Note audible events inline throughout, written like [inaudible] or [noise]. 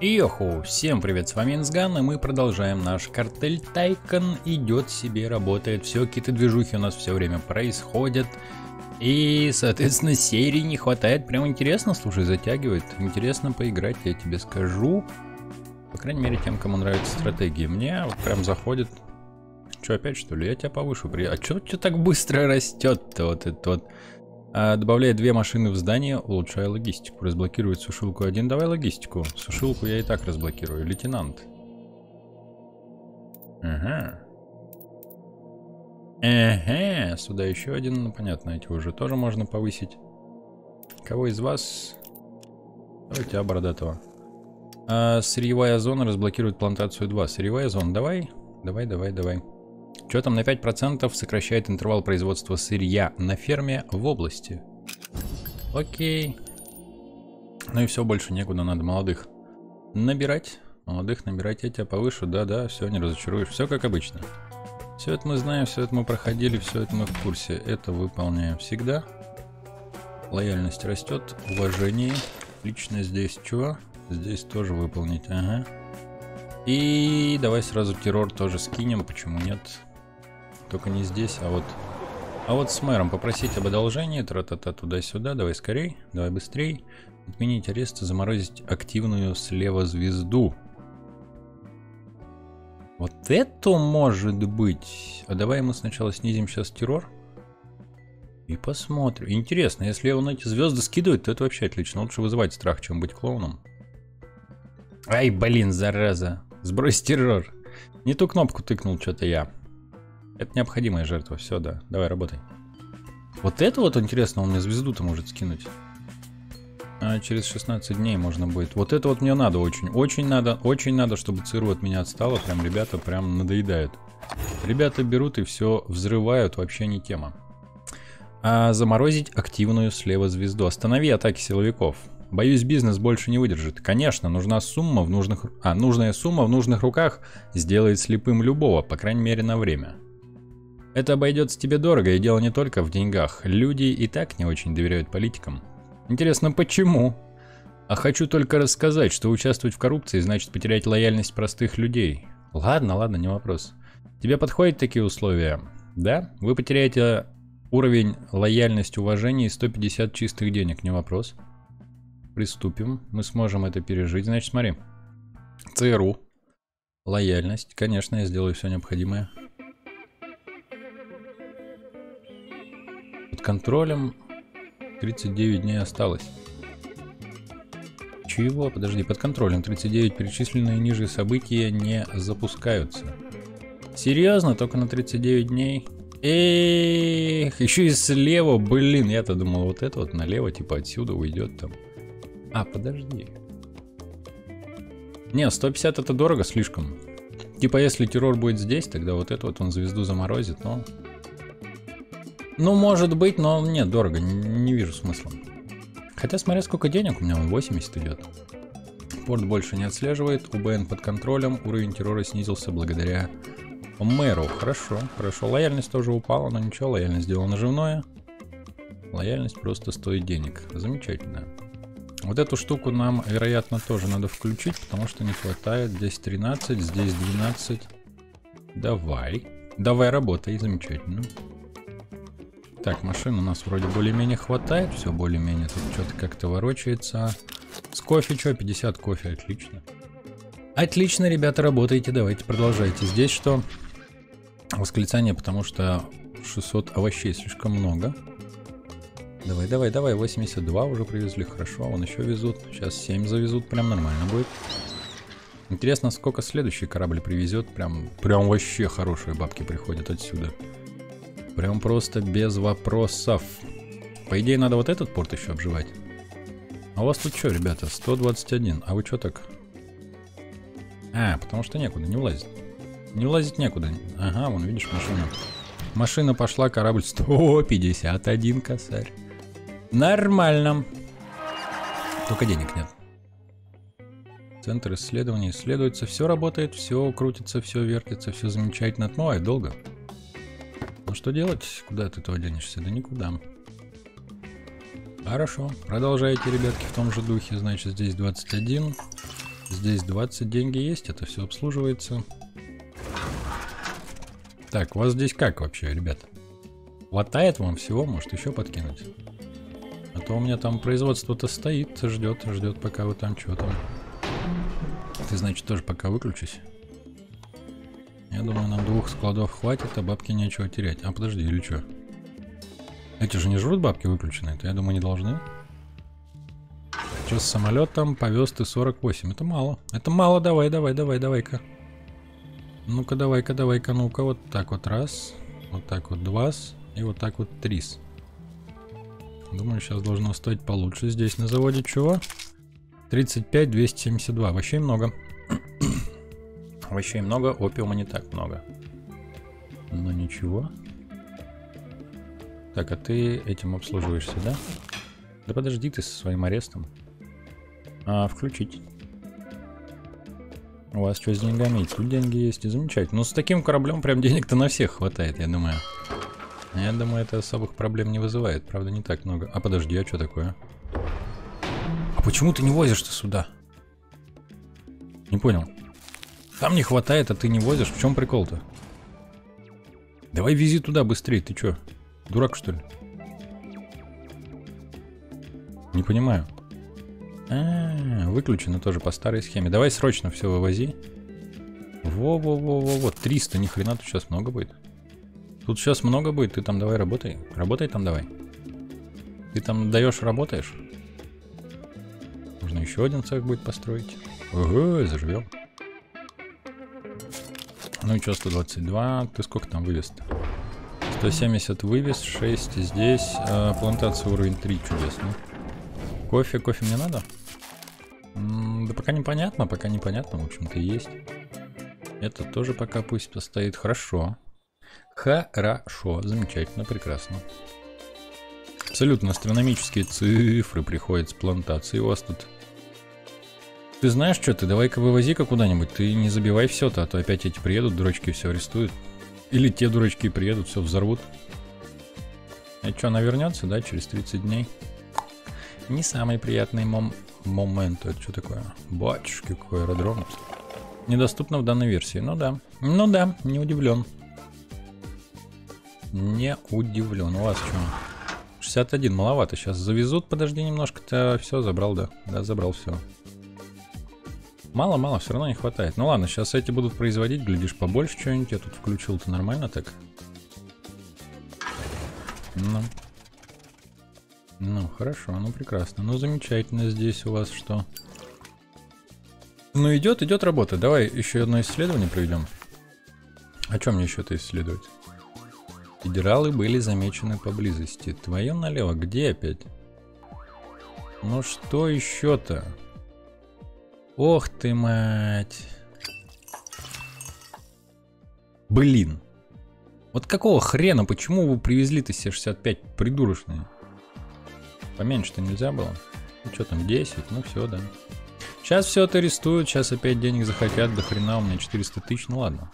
Йоху, всем привет, с вами Инсган, и мы продолжаем наш картель Тайкон. Идет себе, работает, все, какие-то движухи у нас все время происходят. И, соответственно, серии не хватает. Прям интересно, слушай, затягивает. Интересно поиграть, я тебе скажу. По крайней мере, тем, кому нравятся стратегии. Мне вот прям заходит... Че, опять что ли? Я тебя повышу. А че что так быстро растет-то вот этот вот... А, добавляя две машины в здание, улучшая логистику. Разблокирует сушилку один. Давай логистику. Сушилку я и так разблокирую. Лейтенант. Ага. Ага, сюда еще один, ну понятно, эти уже тоже можно повысить. Кого из вас? Давайте бородатого. А, сырьевая зона разблокирует плантацию 2. Сырьевая зона, давай. Давай, давай, давай. Что там на 5% сокращает интервал производства сырья на ферме в области. Окей. Ну и все, больше некуда, надо молодых набирать. Молодых набирать, я тебя повышу, да-да, все, не разочаруешь. Все как обычно. Все это мы знаем, все это мы проходили, все это мы в курсе. Это выполняем всегда. Лояльность растет, уважение. Лично здесь что? Здесь тоже выполнить, ага. И давай сразу террор тоже скинем, почему нет? Только не здесь, а вот... А вот с мэром попросить об одолжении, тра-та-та туда-сюда, давай скорей, давай быстрей. Отменить арест и заморозить активную слева звезду. Вот это может быть. А давай мы сначала снизим сейчас террор. И посмотрим. Интересно, если он эти звезды скидывает, то это вообще отлично. Лучше вызывать страх, чем быть клоуном. Ай, блин, зараза. Сбрось террор. Не ту кнопку тыкнул что-то я. Это необходимая жертва. Все, да. Давай, работай. Вот это вот интересно, он мне звезду-то может скинуть. А через 16 дней можно будет. Вот это вот мне надо очень. Очень надо, очень надо, чтобы ЦРУ от меня отстало. Прям ребята прям надоедают. Ребята берут и все взрывают, вообще не тема. А заморозить активную слева звезду. Останови атаки силовиков. Боюсь, бизнес больше не выдержит. Конечно, нужна сумма в нужных... А, нужная сумма в нужных руках сделает слепым любого, по крайней мере на время. Это обойдется тебе дорого, и дело не только в деньгах. Люди и так не очень доверяют политикам. Интересно, почему? А хочу только рассказать, что участвовать в коррупции значит потерять лояльность простых людей. Ладно, ладно, не вопрос. Тебе подходят такие условия? Да? Вы потеряете уровень лояльности, уважения и 150 чистых денег, не вопрос. Приступим. Мы сможем это пережить. Значит, смотри. ЦРУ. Лояльность. Конечно, я сделаю все необходимое. Контролем 39 дней осталось. Чего? Подожди, под контролем 39 перечисленные ниже события не запускаются. Серьезно? Только на 39 дней? Эх, еще и слева, блин, я-то думал, вот это вот налево, типа отсюда уйдет там. А, подожди. Не, 150 это дорого слишком. Типа, если террор будет здесь, тогда вот это вот он звезду заморозит, но ну, может быть, но нет, дорого, не, не вижу смысла. Хотя, смотря сколько денег, у меня он 80 идет. Порт больше не отслеживает, УБН под контролем, уровень террора снизился благодаря мэру. Хорошо, хорошо. Лояльность тоже упала, но ничего, лояльность сделала наживное. Лояльность просто стоит денег. Замечательно. Вот эту штуку нам, вероятно, тоже надо включить, потому что не хватает. Здесь 13, здесь 12. Давай. Давай, работай, замечательно. Так, машин у нас вроде более-менее хватает. Все более-менее тут что-то как-то ворочается. С кофе что? 50 кофе, отлично. Отлично, ребята, работаете. Давайте продолжайте. Здесь что? Восклицание, потому что 600 овощей слишком много. Давай, давай, давай. 82 уже привезли. Хорошо, вон еще везут. Сейчас 7 завезут. Прям нормально будет. Интересно, сколько следующий корабль привезет. Прям, прям вообще хорошие бабки приходят отсюда. Прям просто без вопросов. По идее, надо вот этот порт еще обживать. А у вас тут что, ребята? 121. А вы что так? А, потому что некуда, не влазит. Не влазить некуда. Ага, вон, видишь, машина. Машина пошла, корабль 151 косарь. Нормально. Только денег нет. Центр исследований исследуется, все работает, все крутится, все вертится, все замечательно. Ну, а долго. Ну что делать? Куда ты этого денешься? Да никуда. Хорошо. Продолжайте, ребятки, в том же духе. Значит, здесь 21. Здесь 20 деньги есть, это все обслуживается. Так, у вас здесь как вообще, ребята? Хватает вам всего, может еще подкинуть? А то у меня там производство-то стоит, ждет, ждет, пока вы там что там. Ты, значит, тоже пока выключись. Я думаю, нам двух складов хватит, а бабки нечего терять. А, подожди, или что? Эти же не жрут бабки выключенные, то я думаю, не должны. Что с самолетом повез ты 48. Это мало. Это мало, давай, давай, давай, давай-ка. Ну-ка, давай-ка, давай-ка, ну-ка, вот так вот раз, вот так вот два, и вот так вот три. Думаю, сейчас должно стоить получше здесь на заводе. Чего? 35, 272. Вообще много. Вообще много, опиума не так много. Но ничего. Так, а ты этим обслуживаешься, да? Да подожди ты со своим арестом. А, включить. У вас что с деньгами? Тут деньги есть, и замечательно. Ну, с таким кораблем прям денег-то на всех хватает, я думаю. Я думаю, это особых проблем не вызывает. Правда, не так много. А подожди, а что такое? А почему ты не возишь-то сюда? Не понял. Там не хватает, а ты не возишь. В чем прикол-то? Давай вези туда быстрее. Ты чё? Дурак, что ли? Не понимаю. А, -а, а, выключено тоже по старой схеме. Давай срочно все вывози. Во-во-во-во-во. 300, ни хрена тут сейчас много будет. Тут сейчас много будет, ты там давай работай. Работай там давай. Ты там даешь, работаешь. Можно еще один цех будет построить. Ого, заживем. Ну и что, 122, ты сколько там вывез-то? 170 вывез, 6 здесь, э, плантация уровень 3, чудесно. Кофе, кофе мне надо? М -м, да пока непонятно, пока непонятно, в общем-то есть. Это тоже пока пусть постоит, хорошо. Хорошо, замечательно, прекрасно. Абсолютно астрономические цифры приходят с плантации. У вас тут... Ты знаешь что ты? Давай-ка вывози-ка куда-нибудь. Ты не забивай все-то, а то опять эти приедут, дурачки все арестуют. Или те дурачки приедут, все взорвут. А что, она вернется, да, через 30 дней? Не самый приятный мом момент. Это что такое? Батюшки, какой аэродром. Недоступно в данной версии. Ну да. Ну да, не удивлен. Не удивлен. У вас что? 61, маловато. Сейчас завезут, подожди немножко-то. Все, забрал, да. Да, забрал все. Мало-мало, все равно не хватает. Ну ладно, сейчас эти будут производить, глядишь, побольше что-нибудь. Я тут включил-то нормально так. Ну. Ну, хорошо, ну прекрасно. Ну, замечательно здесь у вас что? Ну, идет, идет работа. Давай еще одно исследование проведем. О чем мне еще это исследовать? Федералы были замечены поблизости. Твое налево, где опять? Ну что еще-то? Ох ты, мать. Блин. Вот какого хрена, почему вы привезли-то все 65 придурочные? Поменьше-то нельзя было? Ну что там, 10? Ну все, да. Сейчас все это арестуют, сейчас опять денег захотят, до хрена у меня 400 тысяч, ну ладно.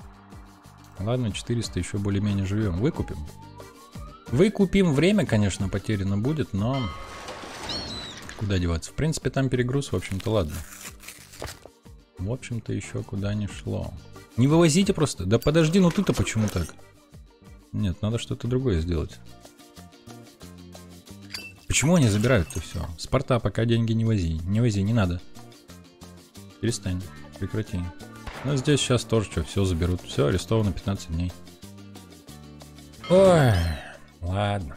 Ладно, 400 еще более-менее живем. Выкупим. Выкупим. Время, конечно, потеряно будет, но... Куда деваться? В принципе, там перегруз, в общем-то, ладно. В общем-то, еще куда не шло. Не вывозите просто. Да подожди, ну ты-то почему так? Нет, надо что-то другое сделать. Почему они забирают-то все? Спарта пока деньги не вози. Не вози, не надо. Перестань. Прекрати. Ну, здесь сейчас тоже что, все заберут. Все, арестовано 15 дней. Ой, ладно.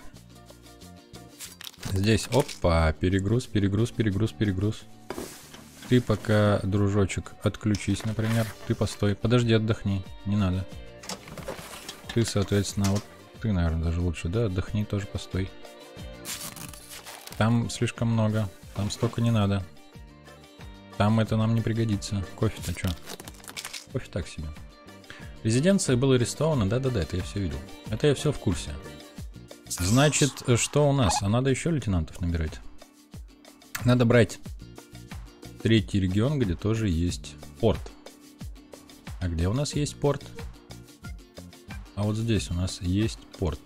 Здесь, опа, перегруз, перегруз, перегруз, перегруз. Ты пока, дружочек, отключись, например. Ты постой. Подожди, отдохни. Не надо. Ты, соответственно, вот ты, наверное, даже лучше, да? Отдохни, тоже постой. Там слишком много. Там столько не надо. Там это нам не пригодится. Кофе-то что? Кофе так себе. Резиденция была арестована, да-да-да, это я все видел. Это я все в курсе. Значит, что у нас? А надо еще лейтенантов набирать. Надо брать третий регион, где тоже есть порт. А где у нас есть порт? А вот здесь у нас есть порт.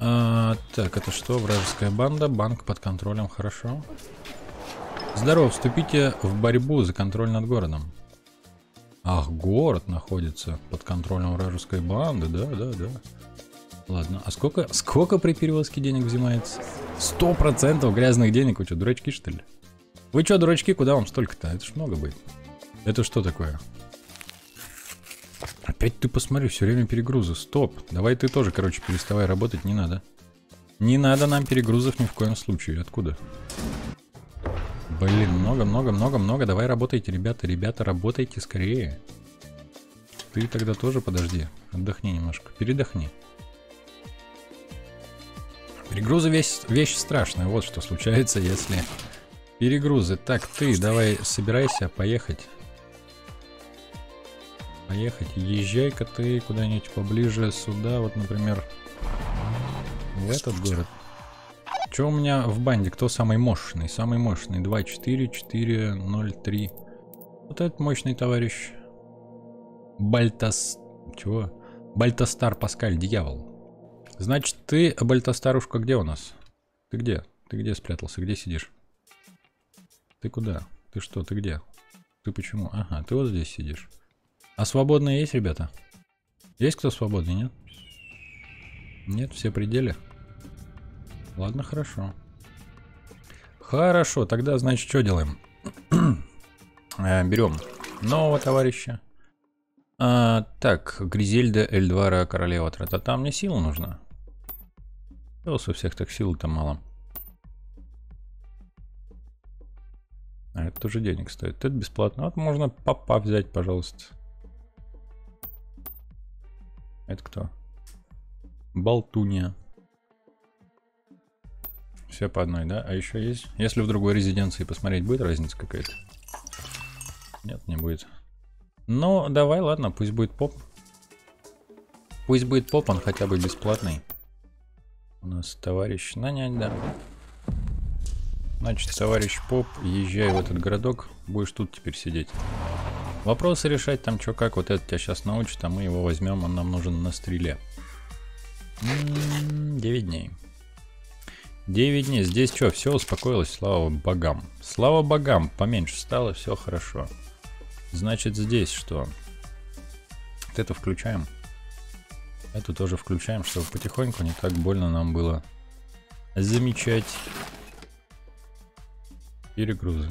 А, так, это что? Вражеская банда, банк под контролем, хорошо. Здорово, вступите в борьбу за контроль над городом. Ах, город находится под контролем вражеской банды, да, да, да. Ладно, а сколько, сколько при перевозке денег взимается? Сто процентов грязных денег, вы что, дурачки что ли? Вы что, дурачки, куда вам столько-то? Это ж много будет. Это что такое? Опять ты посмотри, все время перегрузы. Стоп. Давай ты тоже, короче, переставай работать, не надо. Не надо нам перегрузов ни в коем случае. Откуда? Блин, много, много, много, много. Давай работайте, ребята. Ребята, работайте скорее. Ты тогда тоже подожди. Отдохни немножко. Передохни. Перегрузы вещь, вещь страшная. Вот что случается, если... Перегрузы. Так, ты давай собирайся поехать. Поехать. Езжай-ка ты куда-нибудь поближе сюда. Вот, например, в этот город. Что у меня в банде? Кто самый мощный? Самый мощный. 2, 4, 4, 0, 3. Вот этот мощный товарищ. Бальтас... Чего? Бальтастар Паскаль, дьявол. Значит, ты, Бальтастарушка, где у нас? Ты где? Ты где спрятался? Где сидишь? Ты куда? Ты что? Ты где? Ты почему? Ага, ты вот здесь сидишь. А свободные есть, ребята? Есть кто свободный, нет? Нет, все пределы. Ладно, хорошо. Хорошо, тогда, значит, что делаем? [clears throat] э, берем нового товарища. А, так, Гризельда Эльдвара Королева Трата. Там мне сила нужна. У всех так силы-то мало. А это тоже денег стоит. Это бесплатно. Вот можно папа взять, пожалуйста. Это кто? Болтуния. Все по одной, да? А еще есть? Если в другой резиденции посмотреть, будет разница какая-то? Нет, не будет. Ну, давай, ладно, пусть будет поп. Пусть будет поп, он хотя бы бесплатный. У нас товарищ нанять, да. Значит, товарищ Поп, езжай в этот городок, будешь тут теперь сидеть. Вопросы решать там что как, вот это тебя сейчас научит, а мы его возьмем, он нам нужен на стреле. 9 дней. 9 дней. Здесь что, все успокоилось, слава богам. Слава богам, поменьше стало, все хорошо. Значит, здесь что? Вот это включаем. Эту тоже включаем, чтобы потихоньку не так больно нам было замечать перегрузы.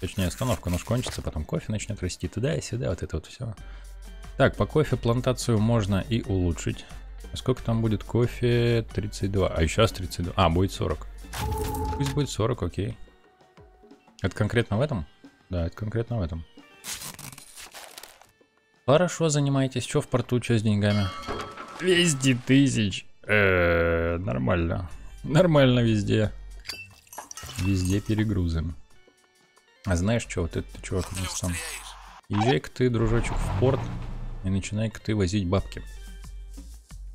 Точнее, остановка нож кончится, потом кофе начнет расти туда и сюда, вот это вот все. Так, по кофе плантацию можно и улучшить. А сколько там будет кофе? 32. А сейчас 32. А, будет 40. Пусть будет 40, окей. Это конкретно в этом? Да, это конкретно в этом. Хорошо, занимайтесь. Что в порту, что с деньгами? 200 тысяч. Э -э, нормально. Нормально везде. Везде перегрузы. А знаешь что, вот этот чувак у нас там. Езжай-ка ты, дружочек, в порт и начинай-ка ты возить бабки.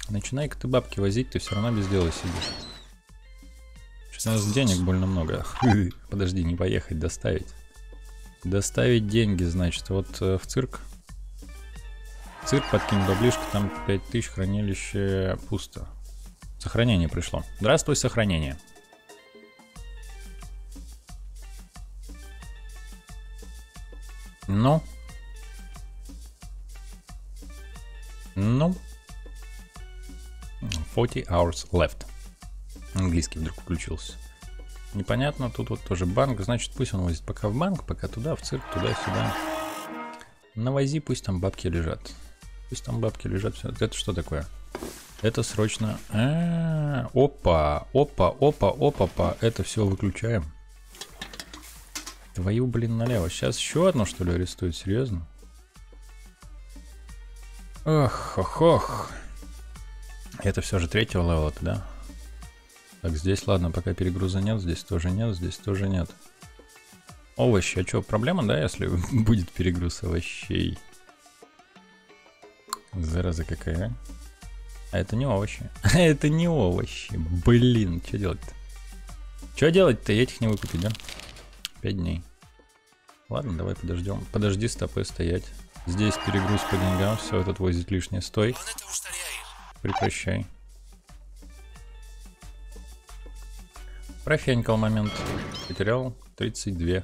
Начинай-ка ты бабки возить, ты все равно без дела сидишь. Сейчас у нас денег больно много. [laughs] Подожди, не поехать, доставить. Доставить деньги, значит, вот э, в цирк. Цирк подкинь баблишко, там 5000 хранилище пусто. Сохранение пришло. Здравствуй, сохранение. Ну? Ну? 40 hours left. Английский вдруг включился. Непонятно, тут вот тоже банк, значит пусть он возит пока в банк, пока туда, в цирк, туда-сюда. Навози, пусть там бабки лежат. Пусть там бабки лежат. Это что такое? Это срочно... А -а -а, опа, опа, опа, опа, опа. Это все выключаем. Твою, блин, налево. Сейчас еще одно, что ли, арестуют? Серьезно? Ох, ох, ох. Это все же третьего левела, да? Так, здесь, ладно, пока перегруза нет, здесь тоже нет, здесь тоже нет. Овощи, а что, проблема, да, если [laughs] будет перегруз овощей? Зараза какая, а? А это не овощи. [laughs] это не овощи. Блин, что делать-то? Что делать-то? Этих не выкупить, да? 5 дней. Ладно, давай подождем. Подожди, стопы стоять. Здесь перегруз по деньгам, все, этот возит лишнее. Стой. Прекращай. Профенькал момент. Потерял 32,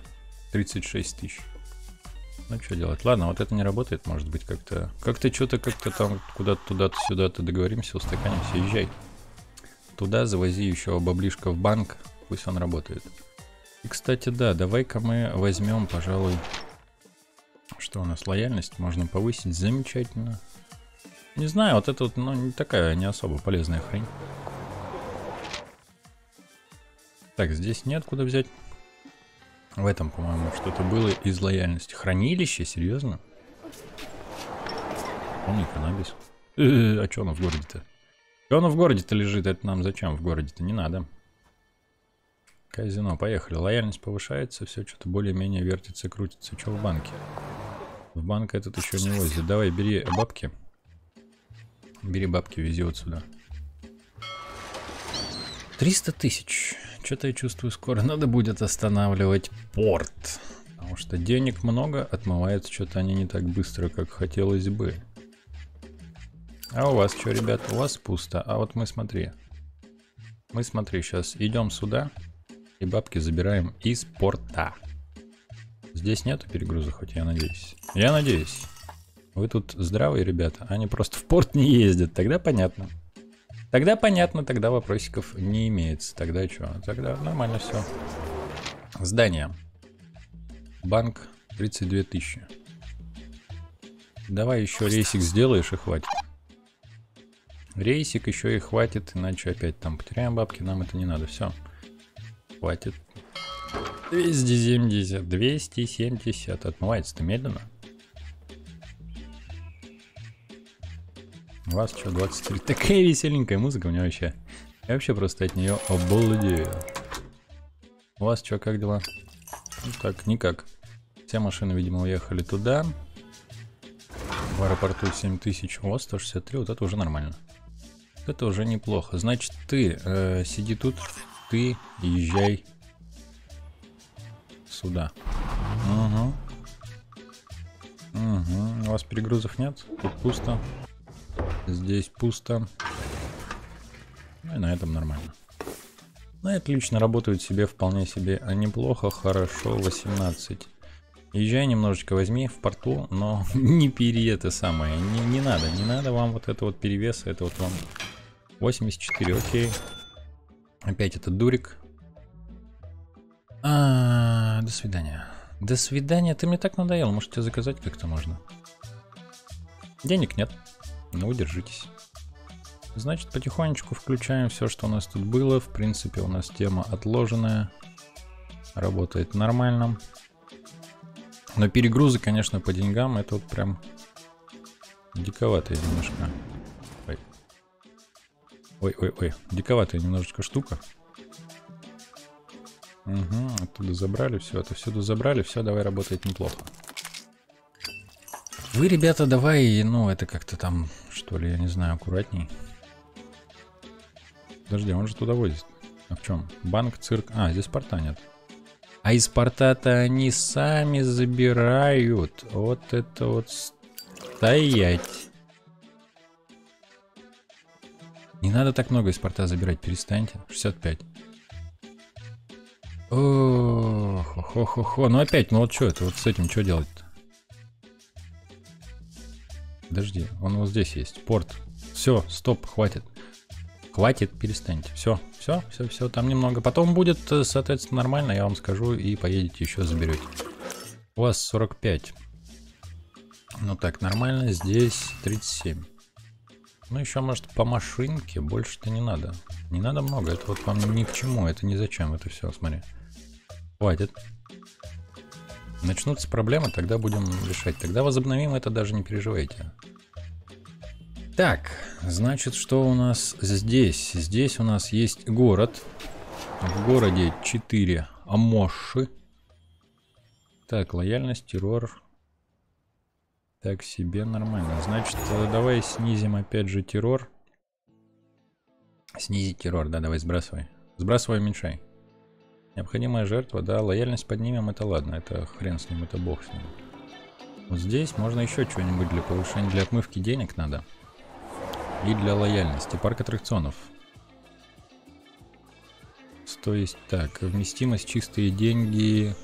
36 тысяч. Ну, что делать? Ладно, вот это не работает, может быть, как-то... Как-то что-то, как-то там куда-то туда-то сюда-то договоримся, устаканимся, езжай. Туда завози еще баблишко в банк, пусть он работает. И, кстати, да, давай-ка мы возьмем, пожалуй... Что у нас, лояльность можно повысить, замечательно. Не знаю, вот это вот, ну, не такая, не особо полезная хрень. Так, здесь нет куда взять. В этом, по-моему, что-то было из лояльности. Хранилище? Серьезно? Полный каннабис. Э -э -э, а что оно в городе-то? Что оно в городе-то лежит? Это нам зачем в городе-то? Не надо. Казино, поехали. Лояльность повышается, все что-то более-менее вертится, крутится. Что в банке? В банк этот еще не возит. Давай, бери бабки. Бери бабки, вези вот сюда. 300 тысяч. Что-то я чувствую, скоро надо будет останавливать порт. Потому что денег много, отмывается что-то они не так быстро, как хотелось бы. А у вас что, ребят? У вас пусто. А вот мы смотри. Мы смотри, сейчас идем сюда и бабки забираем из порта. Здесь нету перегруза, хоть я надеюсь. Я надеюсь. Вы тут здравые ребята, они просто в порт не ездят. Тогда понятно. Тогда понятно, тогда вопросиков не имеется. Тогда что? Тогда нормально все. Здание. Банк 32 тысячи. Давай еще рейсик сделаешь и хватит. Рейсик еще и хватит, иначе опять там потеряем бабки, нам это не надо. Все. Хватит. 270, 270. Отмывается-то медленно. У вас что, 23? Такая веселенькая музыка у меня вообще. Я вообще просто от нее обалдею. У вас что, как дела? Ну, так, никак. Все машины, видимо, уехали туда. В аэропорту 7000. У вас 163, вот это уже нормально. Это уже неплохо. Значит, ты э, сиди тут, ты езжай сюда. Угу. Угу. У вас перегрузов нет? Тут пусто. Здесь пусто. Ну и на этом нормально. Ну и отлично, работают себе вполне себе а неплохо, хорошо, 18. Езжай немножечко возьми в порту, но [laughs] не пери это самое, не, не надо, не надо вам вот это вот перевес, это вот вам 84, окей. Опять этот дурик. А, до свидания. До свидания, ты мне так надоел, может тебе заказать как-то можно? Денег нет. Ну, держитесь. Значит, потихонечку включаем все, что у нас тут было. В принципе, у нас тема отложенная. Работает нормально. Но перегрузы, конечно, по деньгам, это вот прям диковатая немножко. Ой. Ой-ой-ой, диковатая немножечко штука. Угу, оттуда забрали все, это всюду забрали, все, давай работает неплохо. Вы, ребята, давай, ну, это как-то там, что ли, я не знаю, аккуратней. Подожди, он же туда возит. А в чем? Банк, цирк. А, здесь порта нет. А из порта-то они сами забирают. Вот это вот стоять. Не надо так много из порта забирать, перестаньте. 65. Ох, хо хо хо Ну опять, ну вот что это, вот с этим что делать-то? Подожди, он вот здесь есть. Порт. Все, стоп, хватит. Хватит, перестаньте. Все, все, все, все, там немного. Потом будет, э, соответственно, нормально, я вам скажу, и поедете еще заберете. У вас 45. Ну так, нормально, здесь 37. Ну еще, может, по машинке, больше-то не надо. Не надо много, это вот вам ни к чему, это ни зачем, это все, смотри. Хватит. Начнутся проблемы, тогда будем решать. Тогда возобновим это, даже не переживайте. Так, значит, что у нас здесь? Здесь у нас есть город. В городе 4 амоши. Так, лояльность, террор. Так себе нормально. Значит, давай снизим опять же террор. Снизить террор, да, давай сбрасывай. Сбрасывай, уменьшай. Необходимая жертва, да, лояльность поднимем, это ладно, это хрен с ним, это бог с ним. Вот здесь можно еще что-нибудь для повышения, для отмывки денег надо. И для лояльности. Парк аттракционов. то есть так, вместимость чистые деньги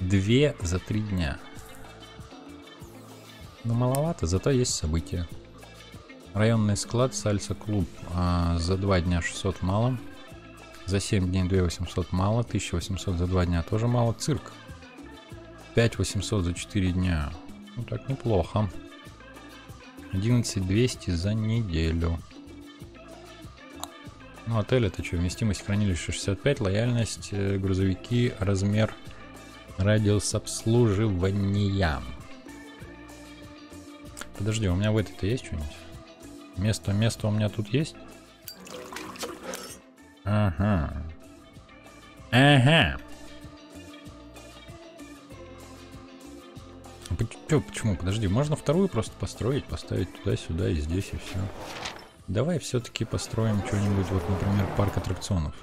2 за 3 дня. Ну, маловато, зато есть события. Районный склад, сальса клуб. А, за 2 дня 600 мало. За 7 дней 2800 мало. 1800 за 2 дня тоже мало. Цирк. 5800 за 4 дня. Ну так неплохо. 11200 за неделю. Ну, отель это что? Вместимость хранилища 65, лояльность, э, грузовики, размер, радиус обслуживания. Подожди, у меня в этой-то есть что-нибудь? Место, место у меня тут есть? Ага. Ага. Чё, почему? Подожди, можно вторую просто построить, поставить туда-сюда и здесь и все. Давай все-таки построим что-нибудь, вот, например, парк аттракционов.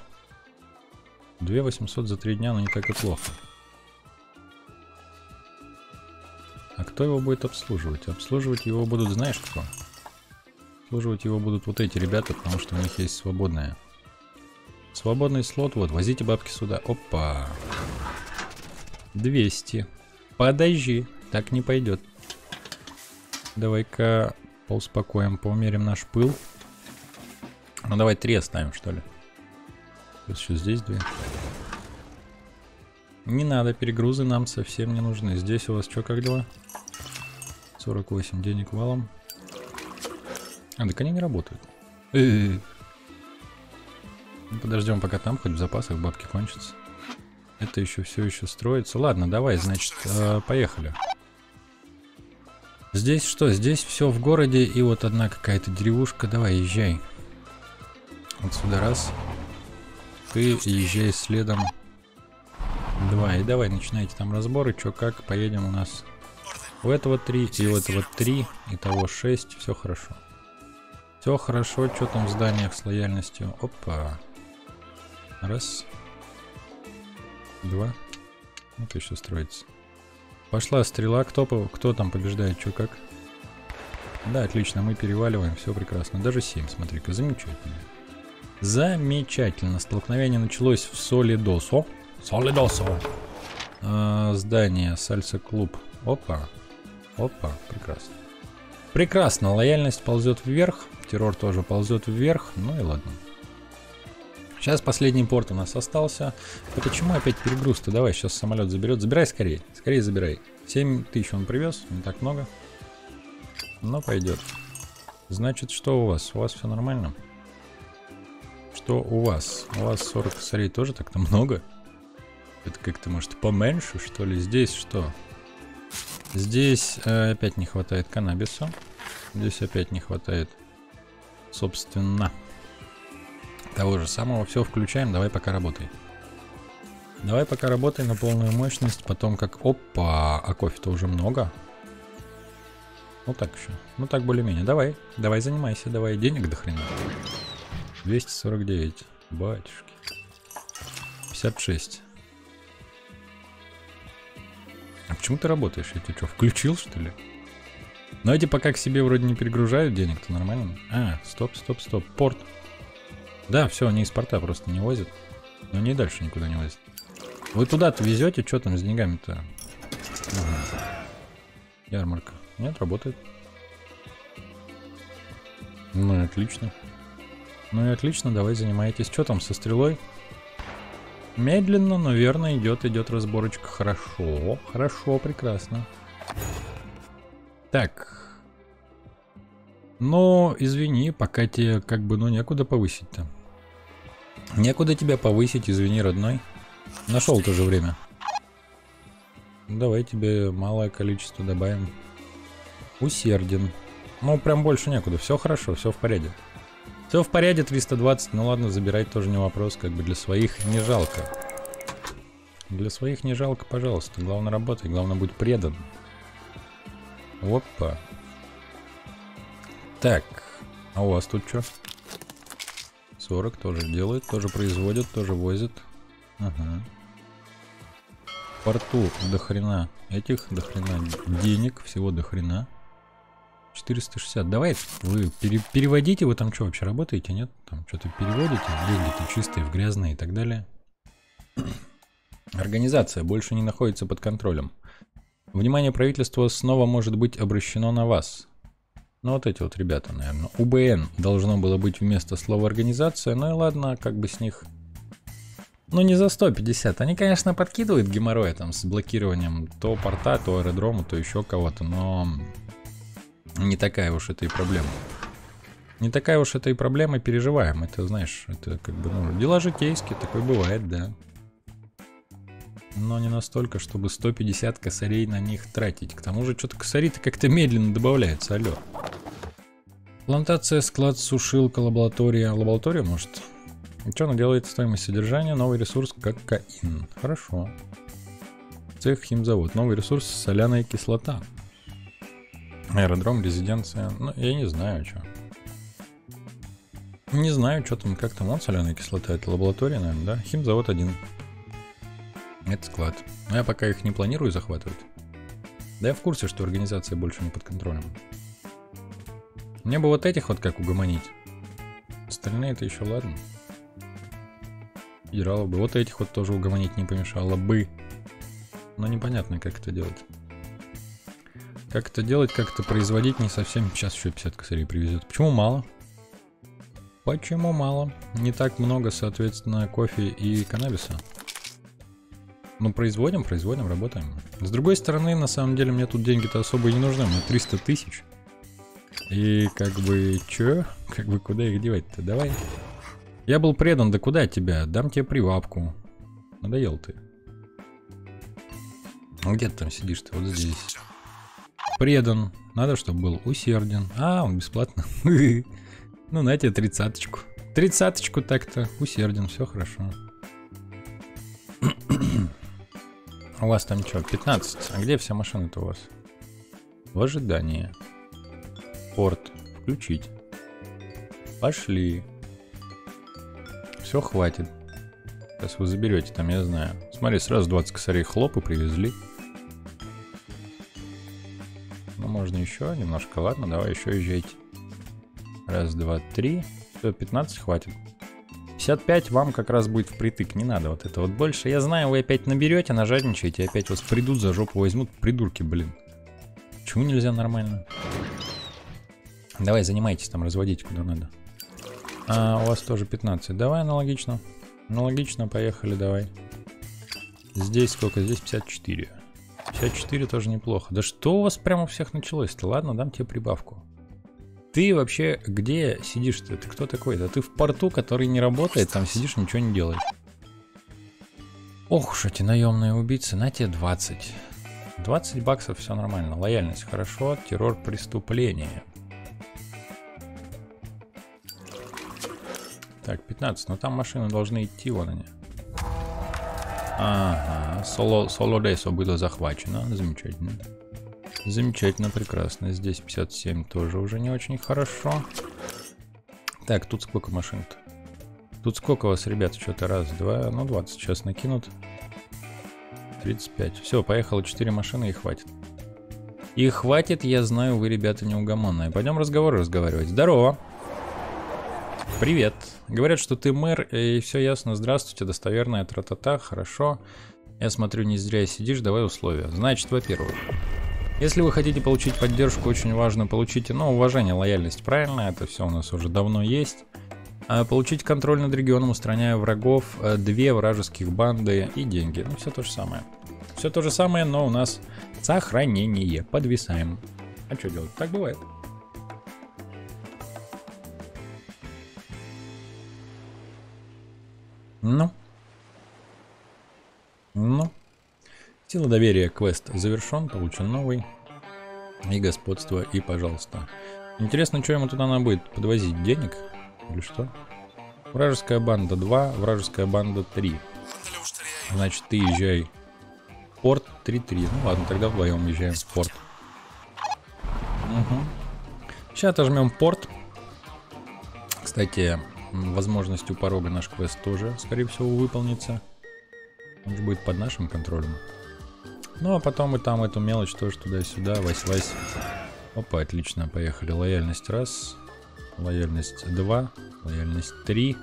2 800 за 3 дня, но не так и плохо. Кто его будет обслуживать? Обслуживать его будут, знаешь кто? Обслуживать его будут вот эти ребята, потому что у них есть свободная. Свободный слот, вот, возите бабки сюда. Опа. 200. Подожди, так не пойдет. Давай-ка поуспокоим, поумерим наш пыл. Ну давай три оставим, что ли. Плюс еще здесь две. Не надо, перегрузы нам совсем не нужны. Здесь у вас что, как дела? 48 денег валом. А, так они не работают. Э -э -э. Подождем, пока там хоть в запасах бабки кончатся. Это еще все еще строится. Ладно, давай, значит, э, поехали. Здесь что? Здесь все в городе и вот одна какая-то деревушка. Давай, езжай. Вот сюда раз. Ты езжай следом. Два. И давай, начинайте там разборы. Че как, поедем у нас. У этого три и у этого три. Итого шесть. Все хорошо. Все хорошо. Что там в зданиях с лояльностью? Опа. Раз. Два. Вот еще строится. Пошла стрела. Кто, кто там побеждает? Что как? Да, отлично. Мы переваливаем. Все прекрасно. Даже 7, смотри-ка. Замечательно. Замечательно. Столкновение началось в Солидосо. Солидосо. А, здание. Сальса клуб. Опа. Опа. Прекрасно. Прекрасно. Лояльность ползет вверх. Террор тоже ползет вверх. Ну и ладно. Сейчас последний порт у нас остался. А почему опять перегруз-то? Давай, сейчас самолет заберет. Забирай скорее. Скорее забирай. 7 тысяч он привез. Не так много. Но пойдет. Значит, что у вас? У вас все нормально? Что у вас? У вас 40 косарей тоже так-то много? Это как-то, может, поменьше, что ли? Здесь что? Здесь э, опять не хватает каннабиса. Здесь опять не хватает, собственно, того же самого. Все включаем, давай пока работай. Давай пока работай на полную мощность, потом как... Опа, а кофе-то уже много. Ну так еще. Ну так более-менее. Давай, давай занимайся, давай. Денег до хрена. 249. Батюшки. 56. А почему ты работаешь? Я тебе что, включил что ли? Но эти пока к себе вроде не перегружают денег-то нормально. А, стоп, стоп, стоп. Порт. Да, все, они из порта просто не возят. Но не дальше никуда не возят. Вы туда-то везете, что там с деньгами-то? Ага. Ярмарка. Нет, работает. Ну и отлично. Ну и отлично, давай занимайтесь. Что там со стрелой? Медленно, но верно идет, идет разборочка. Хорошо, хорошо, прекрасно. Так. Ну, извини, пока тебе как бы, ну, некуда повысить-то. Некуда тебя повысить, извини, родной. Нашел тоже время. Давай тебе малое количество добавим. Усерден. Ну, прям больше некуда. Все хорошо, все в порядке. Все в порядке, 320. Ну ладно, забирать тоже не вопрос. Как бы для своих не жалко. Для своих не жалко, пожалуйста. Главное работать, главное быть предан. Опа. Так. А у вас тут что? 40 тоже делают, тоже производят, тоже возят. Ага. В порту до хрена этих, до хрена денег, всего до хрена. 460. Давай вы пере переводите, вы там что вообще работаете, нет? Там что-то переводите, деньги-то чистые в грязные и так далее. Организация больше не находится под контролем. Внимание правительства снова может быть обращено на вас. Ну вот эти вот ребята, наверное. УБН должно было быть вместо слова организация, ну и ладно, как бы с них... Ну не за 150. Они, конечно, подкидывают геморрой там с блокированием то порта, то аэродрома, то еще кого-то, но не такая уж это и проблема. Не такая уж это и проблема, переживаем. Это, знаешь, это как бы, ну, дела житейские, такое бывает, да. Но не настолько, чтобы 150 косарей на них тратить. К тому же, что-то косарей-то как-то медленно добавляется, алло. Плантация, склад, сушилка, лаборатория. Лаборатория, может? Что она делает? Стоимость содержания, новый ресурс кокаин. Хорошо. Цех, химзавод. Новый ресурс соляная кислота. Аэродром, резиденция. Ну, я не знаю, что. Не знаю, что там, как там, вот соляная кислота, это лаборатория, наверное, да? Химзавод один. Это склад. Но я пока их не планирую захватывать. Да я в курсе, что организация больше не под контролем. Мне бы вот этих вот как угомонить. Остальные это еще ладно. Федерала бы. Вот этих вот тоже угомонить не помешало бы. Но непонятно, как это делать. Как это делать, как это производить, не совсем. Сейчас еще 50 косарей привезет. Почему мало? Почему мало? Не так много, соответственно, кофе и каннабиса. Ну, производим, производим, работаем. С другой стороны, на самом деле, мне тут деньги-то особо и не нужны. Мне 300 тысяч. И как бы, чё? [laughs] Как бы, куда их девать-то? Давай. Я был предан, да куда тебя? Дам тебе привапку. Надоел ты. Ну, где ты там сидишь ты? Вот здесь. Предан. Надо, чтобы был усерден. А, он бесплатно. [laughs] Ну, на тебе тридцаточку. Тридцаточку так-то. Усерден, все хорошо. [clears throat] У вас там что, 15? А где все машины-то у вас? В ожидании. Порт. Включить. Пошли. Все, хватит. Сейчас вы заберете там, я знаю. Смотри, сразу 20 косарей хлоп и привезли. Можно еще немножко. Ладно, давай еще езжайте. Раз, два, три. Все, 15 хватит. 55 вам как раз будет впритык, не надо вот это вот больше. Я знаю, вы опять наберете, нажадничаете, опять вас придут за жопу возьмут, придурки, блин. Почему нельзя нормально? Давай, занимайтесь там, разводите куда надо. А, у вас тоже 15. Давай аналогично. Аналогично, поехали, давай. Здесь сколько? Здесь 54. 54 тоже неплохо. Да что у вас прямо у всех началось-то? Ладно, дам тебе прибавку. Ты вообще где сидишь-то? Ты кто такой? Да ты в порту, который не работает, там сидишь, ничего не делаешь. Ох уж эти наемные убийцы, на тебе 20. 20 баксов, все нормально. Лояльность хорошо, террор преступление. Так, 15, но там машины должны идти, вон они. Ага, соло, соло рейсо было захвачено, замечательно. Замечательно, прекрасно. Здесь 57 тоже уже не очень хорошо. Так, тут сколько машин-то? Тут сколько у вас, ребят, что-то? Раз, два, ну 20 сейчас накинут. 35. Все, поехало 4 машины и хватит. И хватит, я знаю, вы, ребята, неугомонные. Пойдем разговоры разговаривать. Здорово. Привет. Говорят, что ты мэр, и все ясно. Здравствуйте, достоверная тра-та-та, хорошо. Я смотрю, не зря сидишь, давай условия. Значит, во-первых, если вы хотите получить поддержку, очень важно получить, ну, уважение, лояльность, правильно? Это все у нас уже давно есть. А получить контроль над регионом, устраняя врагов, э, две вражеских банды и деньги. Ну, все то же самое. Все то же самое, но у нас сохранение. Подвисаем. А что делать? Так бывает. Ну. Ну. Сила доверия квест завершен, получен новый. И господство, и пожалуйста. Интересно, что ему туда надо будет? Подвозить денег? Или что? Вражеская банда 2, вражеская банда 3. Значит, ты езжай в порт 3-3. Ну ладно, тогда вдвоем езжаем в порт. Угу. Сейчас отожмем порт. Кстати, возможностью порога наш квест тоже, скорее всего, выполнится. Он же будет под нашим контролем. Ну, а потом и там эту мелочь тоже туда-сюда, вась-вась. Опа, отлично, поехали. Лояльность раз, лояльность два, лояльность три.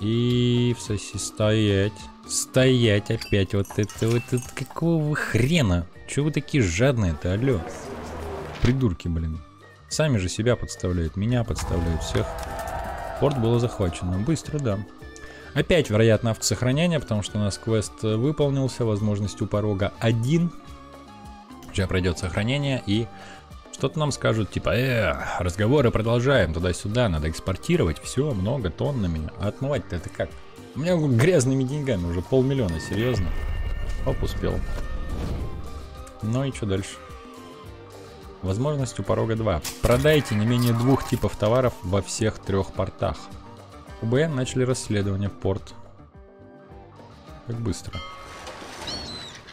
И в состоять. Стоять опять вот это вот это какого хрена? Чего вы такие жадные-то, алло? Придурки, блин. Сами же себя подставляют, меня подставляют, всех. Порт было захвачено. Быстро, да. Опять, вероятно, автосохранение, потому что у нас квест выполнился, возможность у порога один. Сейчас пройдет сохранение и что-то нам скажут, типа, э, разговоры продолжаем, туда-сюда, надо экспортировать, все, много, тоннами. А отмывать-то это как? У меня грязными деньгами уже полмиллиона, серьезно. Оп, успел. Ну и что дальше? Возможность у порога 2. Продайте не менее двух типов товаров во всех трех портах. УБ начали расследование порт. Как быстро.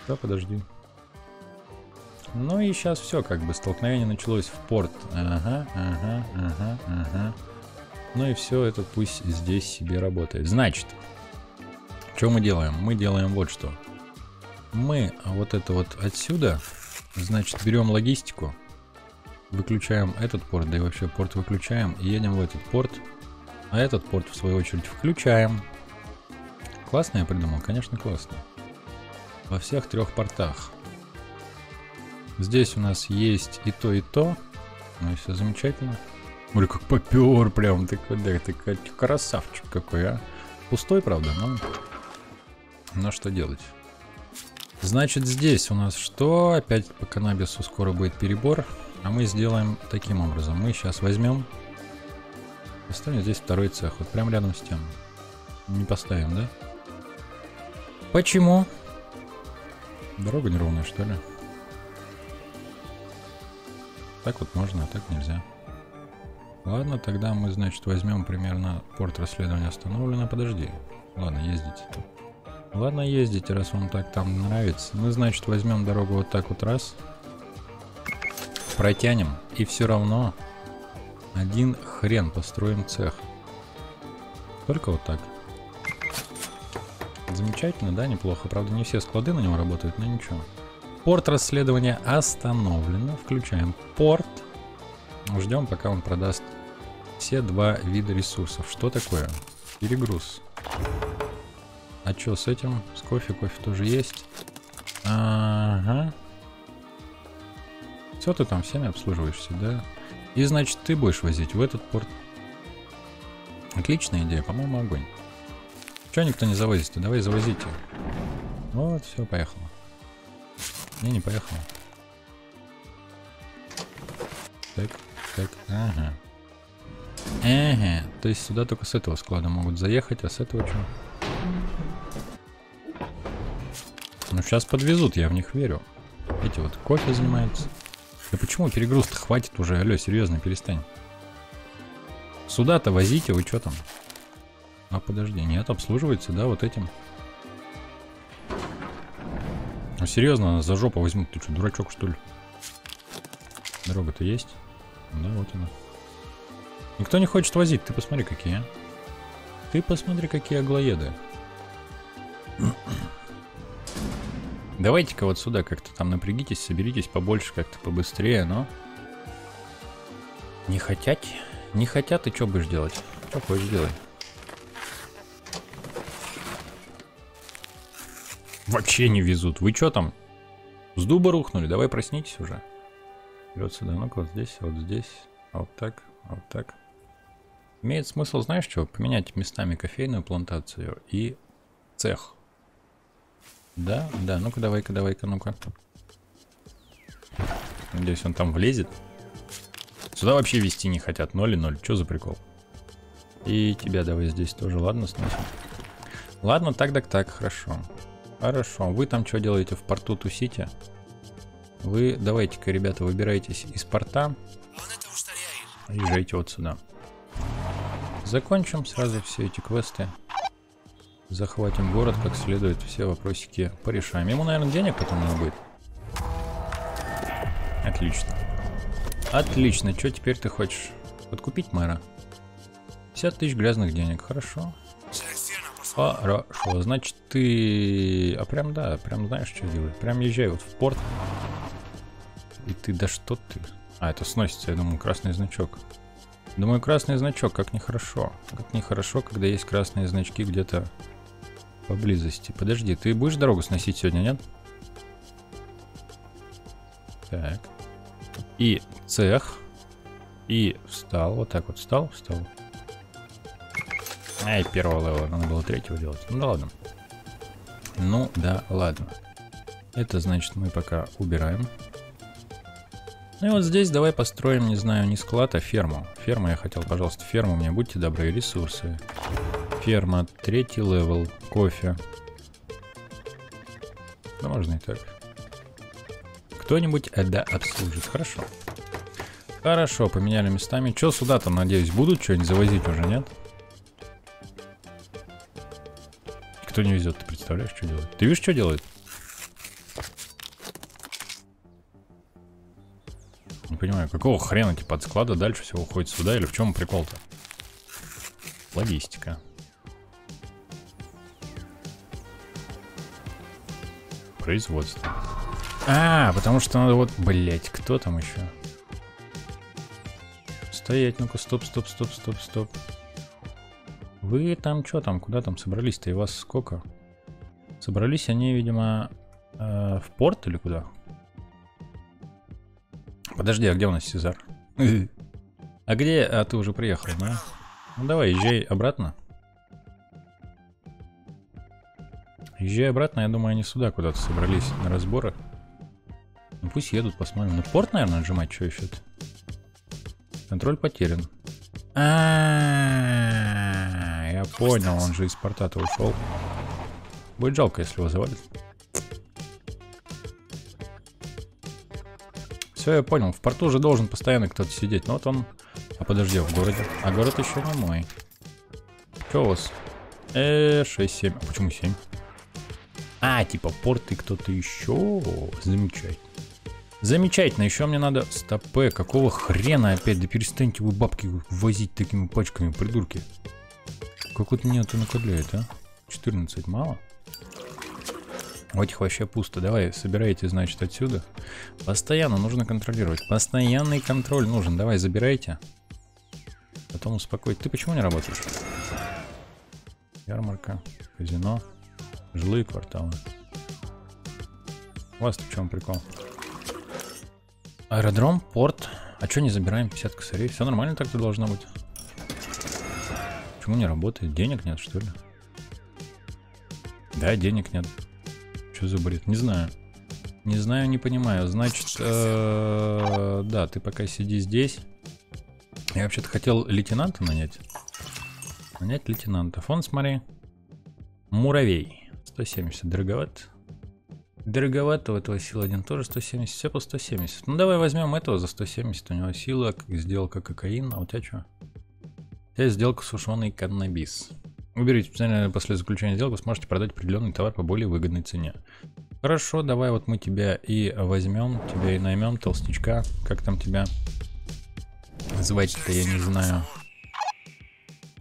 Да, подожди. Ну и сейчас все, как бы столкновение началось в порт. Ага, ага, ага, ага. Ну и все это пусть здесь себе работает. Значит, что мы делаем? Мы делаем вот что. Мы вот это вот отсюда, значит, берем логистику, выключаем этот порт, да и вообще порт выключаем, и едем в этот порт, а этот порт, в свою очередь, включаем. Классно я придумал? Конечно, классно. Во всех трех портах. Здесь у нас есть и то, и то. Ну и все замечательно. Ой, как попер прям. Ты, да, ты красавчик какой, а. Пустой, правда, но... Но что делать? Значит, здесь у нас что? Опять по каннабису скоро будет перебор. А мы сделаем таким образом. Мы сейчас возьмем... Поставим здесь второй цех. Вот прям рядом с тем. Не поставим, да? Почему? Дорога неровная, что ли? Так вот можно, а так нельзя. Ладно, тогда мы, значит, возьмем примерно порт расследования остановлено. Подожди. Ладно, ездите. Ладно, ездите, раз вам так там нравится. Мы, значит, возьмем дорогу вот так вот раз. Протянем. И все равно один хрен построим цех. Только вот так. Замечательно, да, неплохо. Правда, не все склады на нем работают, но ничего. Порт расследования остановлено. Включаем порт. Ждем, пока он продаст все два вида ресурсов. Что такое? Перегруз. А что с этим? С кофе? Кофе тоже есть. Ага. Все, ты там всеми обслуживаешься, да? И значит, ты будешь возить в этот порт. Отличная идея, по-моему, огонь. Чего никто не завозит-то? Давай завозите. Вот, все, поехало. Не, не поехал. Так, так, ага. Ага, то есть сюда только с этого склада могут заехать, а с этого что? Ну сейчас подвезут, я в них верю. Эти вот кофе занимаются. Да почему перегруз-то хватит уже? Алло, серьезно, перестань. Сюда-то возите, вы что там? А подожди, нет, обслуживается, да, вот этим. Ну серьезно, за жопу возьмут. Ты что, дурачок что ли? Дорога-то есть? Да, вот она. Никто не хочет возить, ты посмотри какие, а. Ты посмотри, какие аглоеды. Давайте-ка вот сюда как-то там напрягитесь, соберитесь побольше, как-то побыстрее, но... Не хотят? Не хотят, и что будешь делать? Что хочешь делать? Вообще не везут. Вы что там? С дуба рухнули? Давай проснитесь уже. Вперед сюда. Ну-ка, вот здесь, вот здесь. Вот так, вот так. Имеет смысл, знаешь что? Поменять местами кофейную плантацию и цех. Да, да, ну-ка, давай-ка, давай-ка, ну-ка. Надеюсь, он там влезет. Сюда вообще вести не хотят. Ноль и ноль. Что за прикол? И тебя давай здесь тоже. Ладно, сносим. Ладно, так, так, так, хорошо. Хорошо. Вы там что делаете в порту тусите? Вы давайте-ка, ребята, выбирайтесь из порта. Езжайте вот сюда. Закончим сразу все эти квесты. Захватим город как следует, все вопросики порешаем. Ему, наверное, денег потом надо будет. Отлично. Отлично. Что теперь ты хочешь? Подкупить мэра? 50 тысяч грязных денег. Хорошо. Хорошо, значит ты... А прям да, прям знаешь, что делать. Прям езжай вот в порт. И ты, да что ты? А, это сносится, я думаю, красный значок. Думаю, красный значок, как нехорошо. Как нехорошо, когда есть красные значки где-то поблизости. Подожди, ты будешь дорогу сносить сегодня, нет? Так. И цех. И встал. Вот так вот встал, встал. Ай, первого level а. Надо было третьего делать. Ну да ладно. Ну да ладно. Это значит мы пока убираем. Ну и вот здесь давай построим, не знаю, не склад, а ферму. Ферма я хотел, пожалуйста, ферму мне, будьте добры, ресурсы. Ферма, третий level, кофе. Да можно и так. Кто-нибудь это обслужит, хорошо. Хорошо, поменяли местами. Что сюда там, надеюсь, будут что-нибудь завозить уже, нет? Кто не везет, ты представляешь, что делает? Ты видишь, что делает? Не понимаю, какого хрена, типа, от склада дальше всего уходит сюда, или в чем прикол-то? Логистика. Производство. А, потому что надо вот... Блять, кто там еще? Стоять, ну-ка, стоп, стоп, стоп, стоп, стоп. Вы там что там, куда там собрались-то? И вас сколько? Собрались они, видимо, э, в порт или куда? Подожди, а где у нас Сезар? [laughs] А где? А ты уже приехал, да? Ну давай, езжай обратно. Езжай обратно, я думаю, они сюда куда-то собрались на разборы. Ну пусть едут, посмотрим. Ну порт, наверное, нажимать, что еще -то? Контроль потерян. А, -а, -а, я понял, он же из порта-то ушел. Будет жалко, если его завалит. Все, я понял. В порту уже должен постоянно кто-то сидеть. Но вот он... А подожди, в городе. А город еще не мой. Что у вас? Э, 6-7. А почему 7? А, типа порт и кто-то еще. Замечательно. Замечательно. Еще мне надо... Стопе, какого хрена опять? Да перестаньте вы бабки возить такими пачками, придурки. Как вот меня это накопляет, а? 14, мало? У этих вообще пусто. Давай, собирайте, значит, отсюда. Постоянно нужно контролировать. Постоянный контроль нужен. Давай, забирайте. Потом успокоить. Ты почему не работаешь? Ярмарка, казино, жилые кварталы. У вас-то в чем прикол? Аэродром, порт. А что не забираем 50 косарей? Все нормально так-то должно быть. Почему не работает? Денег нет, что ли? Да, денег нет. Что за бред? Не знаю. Не знаю, не понимаю. Значит, э, да, ты пока сиди здесь. Я вообще-то хотел лейтенанта нанять. Нанять лейтенанта. Фон, смотри. Муравей. 170. Дороговат. Дороговато у этого сила 1 тоже 170. Все по 170. Ну давай возьмем этого за 170. У него сила, сделка кокаин. А у тебя что? У тебя сделка сушеный каннабис. Выберите после заключения сделки, сможете продать определенный товар по более выгодной цене. Хорошо, давай вот мы тебя и возьмем, тебя и наймем, толстячка. Как там тебя звать-то, я не знаю.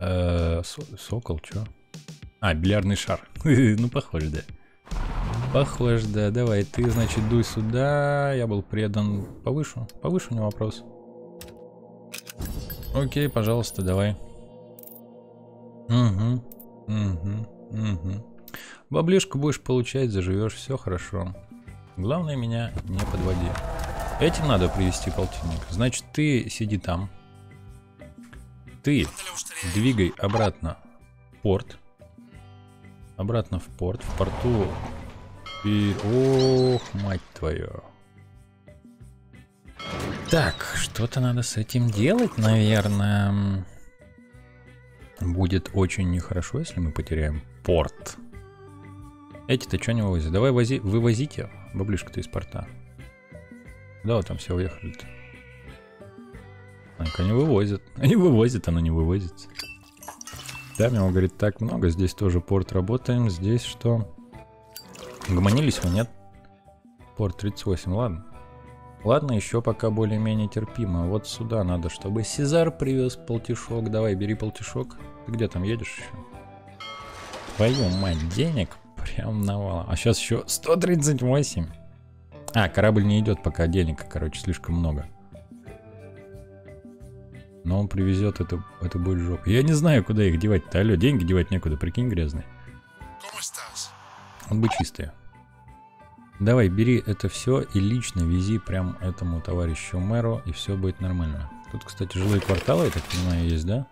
Э -э, сокол, чё? А, бильярдный шар. [laughs] ну, похоже, да. Похоже, да. Давай, ты, значит, дуй сюда. Я был предан. Повышу? Повышу, не вопрос. Окей, пожалуйста, давай. Угу, угу, угу. Баблишку будешь получать, заживешь, все хорошо. Главное меня не подводи. Этим надо привести полтинник. Значит, ты сиди там. Ты двигай обратно в порт. Обратно в порт. В порту... И... Ох, мать твою. Так, что-то надо с этим делать, наверное. Будет очень нехорошо, если мы потеряем порт. Эти-то что не вывозят? Давай вози, вывозите баблишку-то из порта. Да, вот там все уехали-то. Так, они вывозят. Они вывозят, оно не вывозится. Мне он говорит, так много. Здесь тоже порт работаем. Здесь что? Гомонились вы, нет? Порт 38, ладно. Ладно, еще пока более-менее терпимо. Вот сюда надо, чтобы Сезар привез полтишок. Давай, бери полтишок. Ты где там едешь еще? Твою мать, денег прям навала. А сейчас еще 138. А, корабль не идет, пока денег, короче, слишком много. Но он привезет, это, это будет жопа. Я не знаю, куда их девать-то. Алло, деньги девать некуда, прикинь, грязный. Вот бы чистые. Давай, бери это все и лично вези прям этому товарищу мэру, и все будет нормально. Тут, кстати, жилые кварталы, я так понимаю, есть, да?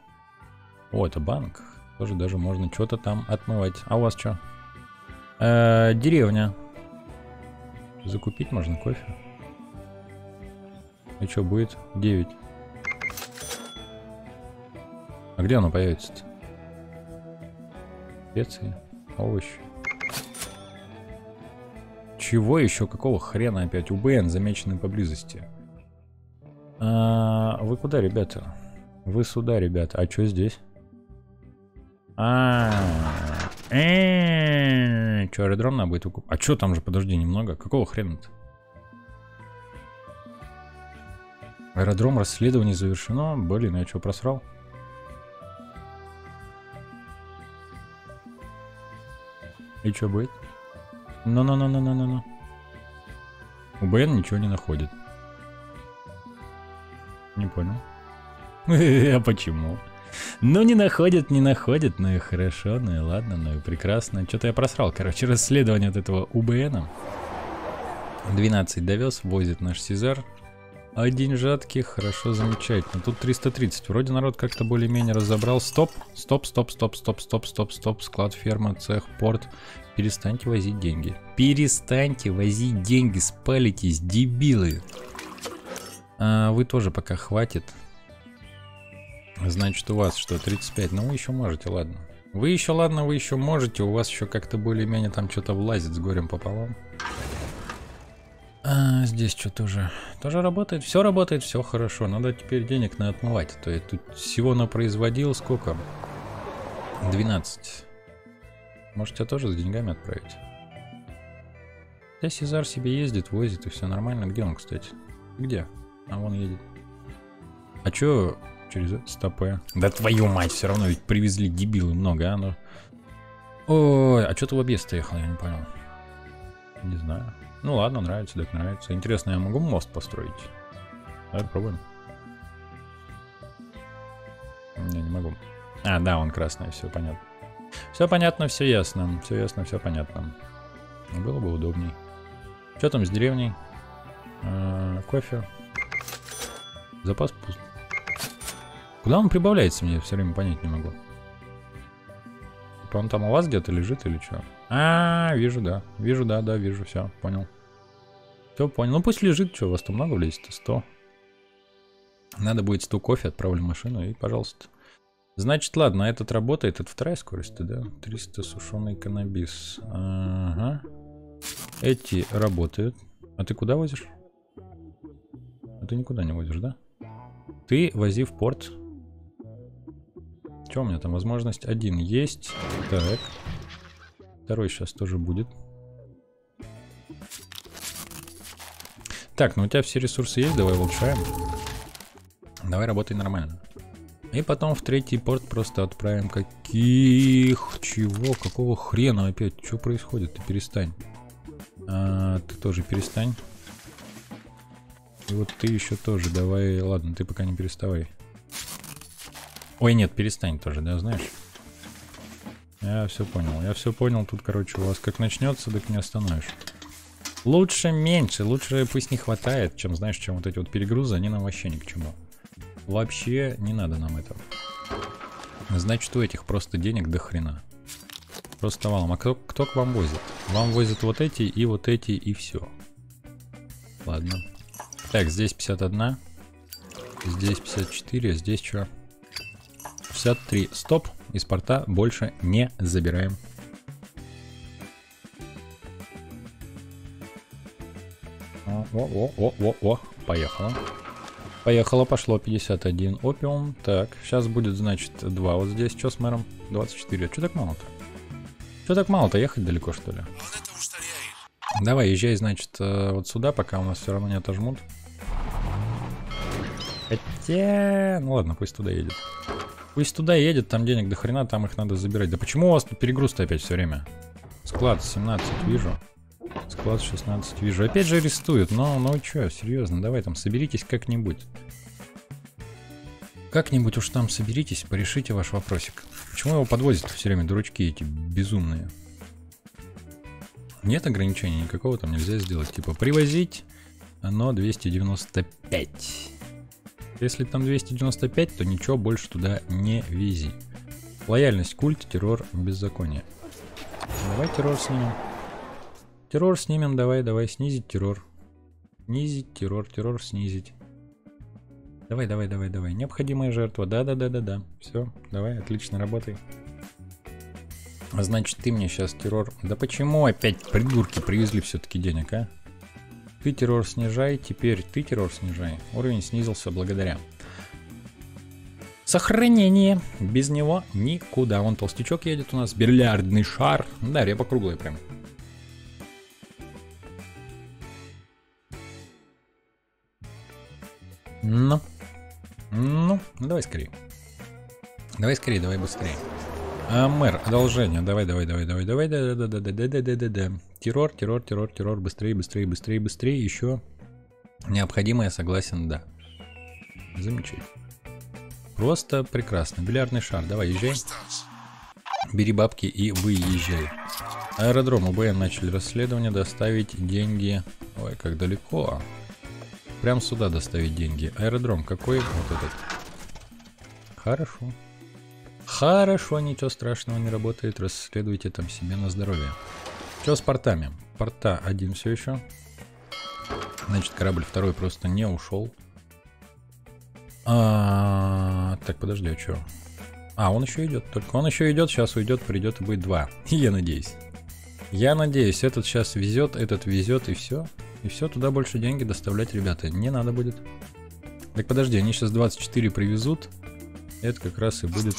О, это банк. Тоже даже можно что-то там отмывать. А у вас что? Э -э, деревня. Закупить можно кофе. И что будет? 9. А где оно появится-то? Специи, овощи. Чего еще? Какого хрена опять? УБН замечены поблизости. А, вы куда, ребята? Вы сюда, ребята. А что здесь? А, -э что аэродром надо будет выкупать? А что там же, подожди, немного? Какого хрена-то? Аэродром расследование завершено. Блин, я что, просрал? И что будет? Ну-ну-ну-ну-ну-ну. УБН ничего не находит. Не понял. [laughs] А почему? Ну, не находит, не находит. Ну и хорошо, ну и ладно, ну и прекрасно. Что-то я просрал, короче, [laughs] расследование от этого УБН. 12 довез, возит наш Сезар. Один жатки, хорошо, замечательно. Тут 330. Вроде народ как-то более-менее разобрал. Стоп, стоп, стоп, стоп, стоп, стоп, стоп, стоп. Склад, ферма, цех, порт. Перестаньте возить деньги. Перестаньте возить деньги, спалитесь, дебилы. А, вы тоже пока хватит. Значит, у вас что, 35? Ну, вы еще можете, ладно. Вы еще, ладно, вы еще можете. У вас еще как-то более-менее там что-то влазит с горем пополам. А, здесь что тоже? Тоже работает? Все работает, все хорошо. Надо теперь денег на отмывать. А то я тут всего напроизводил сколько? 12. Может тебя тоже с деньгами отправить? Да Сезар себе ездит, возит и все нормально. Где он, кстати? Где? А вон едет. А чё через стопе? Да твою мать, все равно ведь привезли дебилы много, а? Ну... Ой, а что ты в объезд ехал, я не понял. Не знаю. Ну ладно, нравится, так нравится. Интересно, я могу мост построить? Давай попробуем. Не, не могу. А, да, он красный, все понятно. Все понятно, все ясно. Все ясно, все понятно. Было бы удобней. Что там с деревней? А, кофе. Запас пуст. Куда он прибавляется, мне все время понять не могу. Он там у вас где-то лежит или что? А, вижу, да. Вижу, да, да, вижу, все, понял. Все, понял. Ну пусть лежит, что, у вас там много влезет? 100. Надо будет 100 кофе, отправлю машину и, пожалуйста. Значит, ладно, этот работает, это вторая скорость, да? 300 сушеный каннабис. Ага. Эти работают. А ты куда возишь? А ты никуда не возишь, да? Ты вози в порт. Что у меня там? Возможность один есть. Так. Второй сейчас тоже будет. Так, ну у тебя все ресурсы есть, давай улучшаем. Давай работай нормально. И потом в третий порт просто отправим каких... Чего? Какого хрена опять? Что происходит? Ты перестань. А, ты тоже перестань. И вот ты еще тоже, давай, ладно, ты пока не переставай. Ой, нет, перестань тоже, да, знаешь? Я все понял, я все понял, тут, короче, у вас как начнется, так не остановишь. Лучше меньше, лучше пусть не хватает, чем, знаешь, чем вот эти вот перегрузы, они нам вообще ни к чему. Вообще не надо нам этого. Значит, у этих просто денег до хрена. Просто валом. А кто, кто к вам возит? Вам возят вот эти и вот эти и все. Ладно. Так, здесь 51. Здесь 54, а здесь что? 63. Стоп. Из порта больше не забираем. О, о, о, о, о, поехало. Поехало, пошло 51 опиум. Так, сейчас будет, значит, 2 вот здесь. Что с мэром? 24. А что так мало-то? Что так мало-то? Ехать далеко, что ли? Давай, езжай, значит, э, вот сюда, пока у нас все равно не отожмут. Хотя... Ну ладно, пусть туда едет. Пусть туда едет, там денег до хрена, там их надо забирать. Да почему у вас тут перегруз-то опять все время? Склад 17 вижу. Склад 16 вижу. Опять же арестуют. Но, ну что, серьезно, давай там соберитесь как-нибудь. Как-нибудь уж там соберитесь, порешите ваш вопросик. Почему его подвозят все время дурачки эти безумные? Нет ограничения никакого там нельзя сделать. Типа привозить, оно 295. Если там 295, то ничего больше туда не вези. Лояльность, культ, террор, беззаконие. Давай террор снимем. Террор снимем, давай, давай, снизить террор. Снизить террор, террор снизить. Давай, давай, давай, давай. Необходимая жертва. Да, да, да, да, да. Все, давай, отлично, работай. Значит, ты мне сейчас террор... Да почему опять придурки привезли все-таки денег, а? Ты террор снижай, теперь ты террор снижай. Уровень снизился благодаря. Сохранение. Без него никуда. Вон толстячок едет у нас. Бильярдный шар. Да, репа круглая прям. Ну. Ну, ну давай скорее. Давай скорее, давай быстрее. А, мэр, одолжение. Давай, давай, давай, давай, давай, да, да, да, да, да, да, да, да, да. Террор, террор, террор, террор, быстрее, быстрее, быстрее, быстрее. Еще необходимое, согласен, да. Замечательно. Просто прекрасно. Бильярдный шар. Давай, езжай. Бери бабки и выезжай. Аэродром УБН начали расследование, доставить деньги. Ой, как далеко. Прям сюда доставить деньги. Аэродром какой? Вот этот. Хорошо. Хорошо, ничего страшного не работает. Расследуйте там себе на здоровье. Что с портами? Порта один все еще. Значит, корабль второй просто не ушел. А, так, подожди, а что? А, он еще идет. Только он еще идет, сейчас уйдет, придет и будет два. [laughs] Я надеюсь. Я надеюсь, этот сейчас везет, этот везет и все. И все, туда больше деньги доставлять, ребята, не надо будет. Так подожди, они сейчас 24 привезут. Это как раз и будет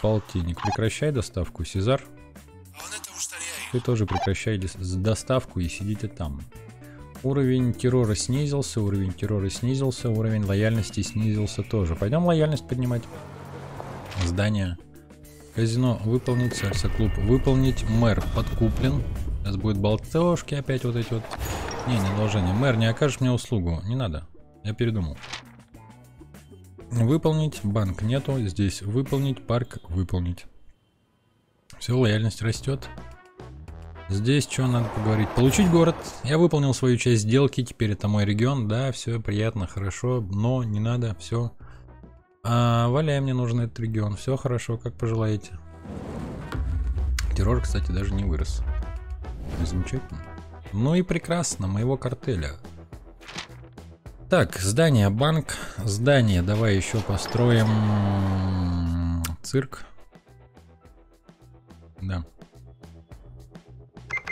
полтинник. Прекращай доставку, Сезар. Ты тоже прекращай доставку и сидите там. Уровень террора снизился, уровень террора снизился, уровень лояльности снизился тоже. Пойдем лояльность поднимать. Здание. Казино выполнить, сердце-клуб выполнить, мэр подкуплен. Сейчас будет болтошки опять вот эти вот. Не, не должение. Мэр, не окажешь мне услугу. Не надо. Я передумал. Выполнить. Банк нету. Здесь выполнить. Парк выполнить. Все, лояльность растет. Здесь что надо поговорить? Получить город. Я выполнил свою часть сделки. Теперь это мой регион. Да, все приятно, хорошо. Но не надо. Все. А, валяй, мне нужен этот регион. Все хорошо, как пожелаете. Террор, кстати, даже не вырос. Замечательно. Ну и прекрасно, моего картеля. Так, здание, банк. Здание, давай еще построим цирк. Да.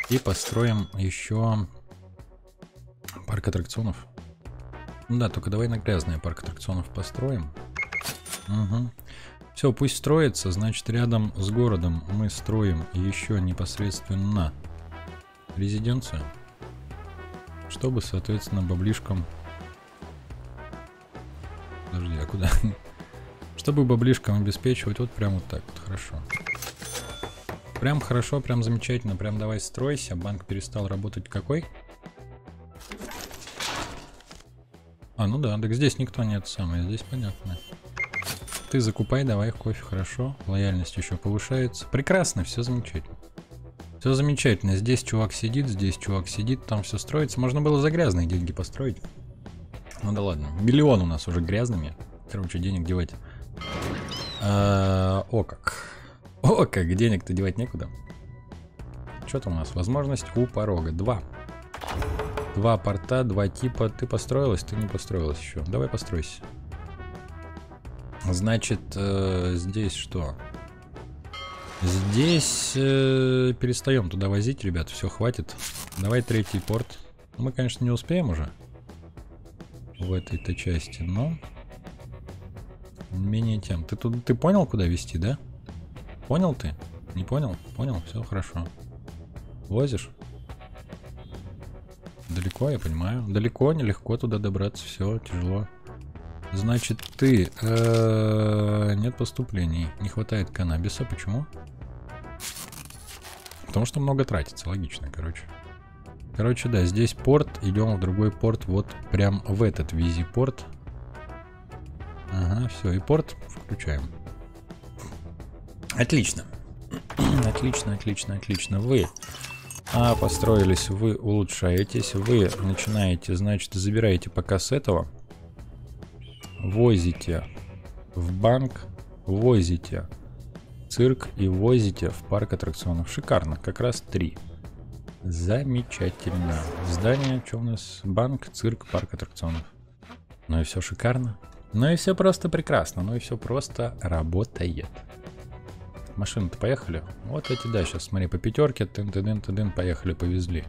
И построим еще парк аттракционов. Да, только давай на грязный парк аттракционов построим. Угу. Все, пусть строится, значит рядом с городом мы строим еще непосредственно резиденцию. Чтобы, соответственно, баблишкам Подожди, а куда? [laughs] Чтобы баблишкам обеспечивать, вот прям вот так вот, хорошо. Прям хорошо, прям замечательно, прям давай стройся. Банк перестал работать какой? А, ну да, так здесь никто нет самое, здесь понятно. Ты закупай, давай кофе, хорошо. Лояльность еще повышается. Прекрасно, все замечательно. Все замечательно. Здесь чувак сидит, здесь чувак сидит, там все строится. Можно было за грязные деньги построить. Ну да ладно. Миллион у нас уже грязными. Короче, денег девать. А, о как. О как, денег-то девать некуда. Что там у нас? Возможность у порога. Два. Два порта, два типа. Ты построилась, ты не построилась еще. Давай постройся. Значит, э, здесь что? Здесь э, перестаем туда возить, ребят. Все, хватит. Давай третий порт. Мы, конечно, не успеем уже в этой-то части, но менее тем. Ты тут ты понял, куда вести, да? Понял ты? Не понял? Понял? Все хорошо. Возишь? Далеко, я понимаю. Далеко, нелегко туда добраться, все, тяжело. Значит, ты... Э, нет поступлений. Не хватает каннабиса. Почему? Потому что много тратится, логично, короче. Короче, да, здесь порт, идем в другой порт, вот прям в этот визи-порт. Ага, все, и порт включаем. Отлично. [clears throat] отлично, отлично, отлично. Вы А, построились, вы улучшаетесь, вы начинаете, значит, забираете пока с этого, возите в банк, возите цирк и возите в парк аттракционов. Шикарно, как раз три. Замечательно. Здание, что у нас? Банк, цирк, парк аттракционов. Ну и все шикарно. Ну и все просто прекрасно. Ну и все просто работает. Машины-то поехали. Вот эти, да, сейчас смотри, по пятерке, тын тын тын тын поехали, повезли.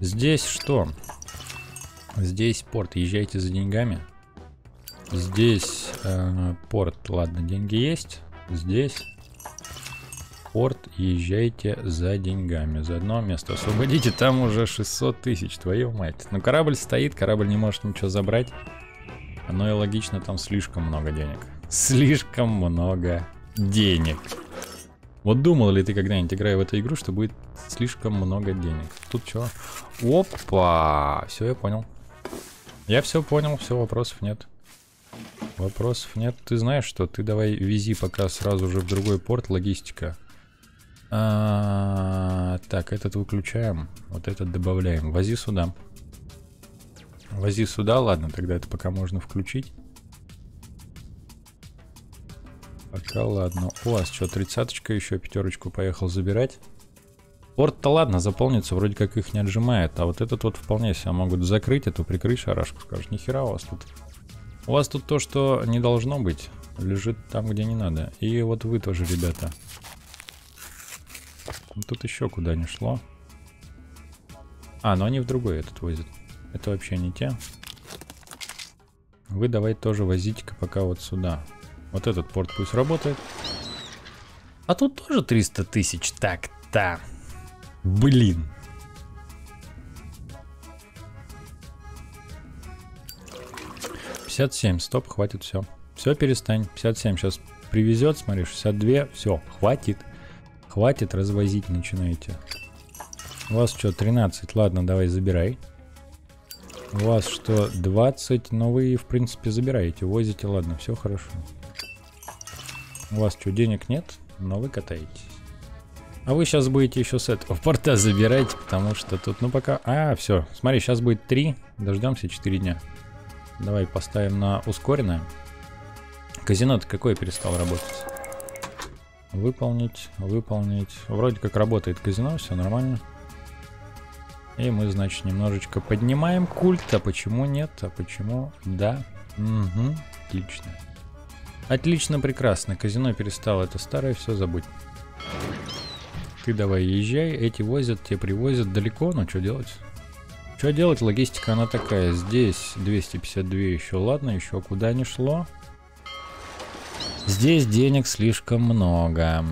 Здесь что? Здесь порт, езжайте за деньгами. Здесь э, порт, ладно, деньги есть. Здесь порт, езжайте за деньгами. За одно место освободите, там уже 600 тысяч, твою мать. Но корабль стоит, корабль не может ничего забрать. Оно и логично, там слишком много денег. Слишком много денег. Вот думал ли ты когда-нибудь, играя в эту игру, что будет слишком много денег? Тут что? Опа! Все, я понял. Я все понял, все, вопросов нет. Вопросов нет. Ты знаешь что? Ты давай вези пока сразу же в другой порт, логистика. А, так, этот выключаем, вот этот добавляем. Вози сюда. Вози сюда, ладно, тогда это пока можно включить. Пока ладно. У вас что, тридцаточка, еще пятерочку поехал забирать. Порт-то ладно, заполнится, вроде как их не отжимает. А вот этот вот вполне себе могут закрыть эту, прикрыть шарашку. Скажешь, нихера у вас тут. У вас тут то, что не должно быть, лежит там, где не надо. И вот вы тоже, ребята. Тут еще куда не шло. А, но они в другой этот возят. Это вообще не те. Вы давай тоже возите-ка пока вот сюда. Вот этот порт пусть работает. А тут тоже 300 тысяч. Так-то. Блин. Пятьдесят семь, стоп, хватит, все. Все, перестань. 57 сейчас привезет, смотри, 62, все, хватит. Хватит развозить начинаете. У вас что, 13? Ладно, давай забирай. У вас что, 20? Но вы, в принципе, забираете, возите, ладно, все хорошо. У вас что, денег нет? Но вы катаетесь. А вы сейчас будете еще с этого порта забирать, потому что тут, ну пока... А, все, смотри, сейчас будет 3, дождемся 4 дня. Давай поставим на ускоренное. Казино-то какое перестал работать? Выполнить, выполнить. Вроде как работает казино, все нормально. И мы, значит, немножечко поднимаем культ. А почему нет? А почему да? Угу, отлично. Отлично, прекрасно. Казино перестало. Это старое, все забудь. Ты давай езжай. Эти возят, те привозят далеко. Ну, что делать? Что делать? Логистика она такая. Здесь 252 еще. Ладно, еще куда не шло. Здесь денег слишком много.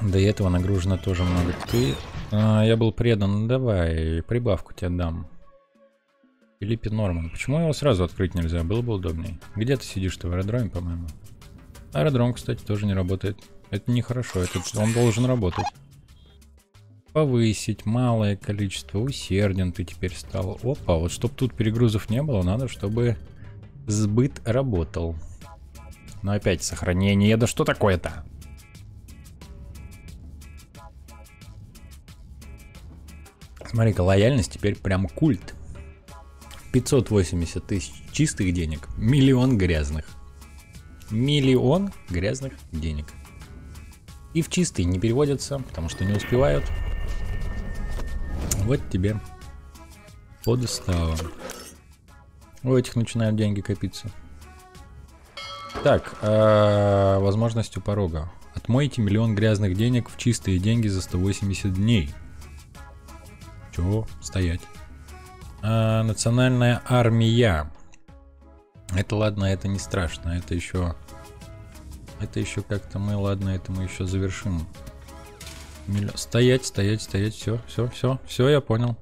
До этого нагружено тоже много. Ты... А, я был предан. Давай, прибавку тебе дам. Филиппе Норман. Почему его сразу открыть нельзя? Было бы удобнее. Где ты сидишь-то? В аэродроме, по-моему. Аэродром, кстати, тоже не работает. Это нехорошо. Это он должен работать. Повысить малое количество. Усерден ты теперь стал. Опа, вот чтобы тут перегрузов не было, надо, чтобы сбыт работал. Но опять сохранение. Да что такое-то? Смотри-ка, лояльность теперь прям культ. 580 тысяч чистых денег, миллион грязных. Миллион грязных денег. И в чистые не переводятся, потому что не успевают. Вот тебе подстава. У этих начинают деньги копиться. Так, э, возможностью порога. Отмойте миллион грязных денег в чистые деньги за 180 дней. Чего? Стоять э, национальная армия. Это ладно, это не страшно, это еще... Это еще как-то мы, ладно, это мы еще завершим. Миллион... Стоять, стоять, стоять, все, все, все, все, я понял.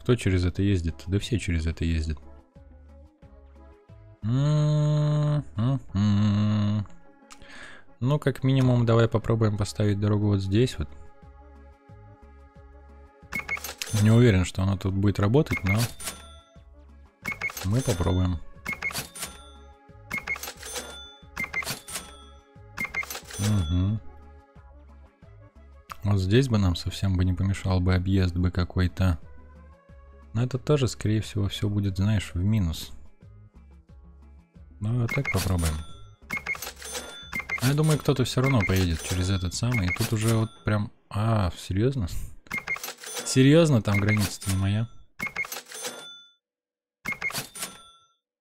Кто через это ездит? Да все через это ездят. Ну, как минимум, давай попробуем поставить дорогу вот здесь вот. Не уверен, что она тут будет работать, но мы попробуем. Угу. Вот здесь бы нам совсем бы не помешал бы объезд бы какой-то. Но это тоже, скорее всего, все будет, знаешь, в минус. Ну, а так попробуем. А я думаю, кто-то все равно поедет через этот самый. И тут уже вот прям... А, серьезно? Серьезно? Там граница-то не моя.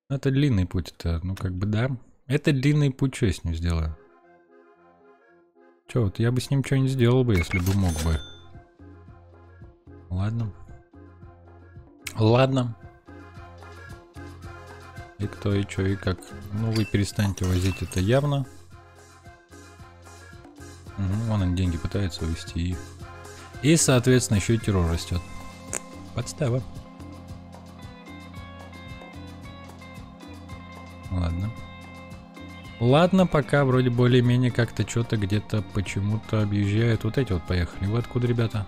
Это длинный путь, это, ну как бы да. Это длинный путь, что я с ним сделаю? Че, вот я бы с ним что-нибудь сделал бы, если бы мог бы. Ладно. Ладно. И кто, и что, и как. Ну, вы перестаньте возить это явно. Угу, вон он деньги пытается увести. И, соответственно, еще и террор растет. Подстава. Ладно. Ладно, пока вроде более-менее как-то что-то где-то почему-то объезжают. Вот эти вот поехали. Вы откуда, ребята?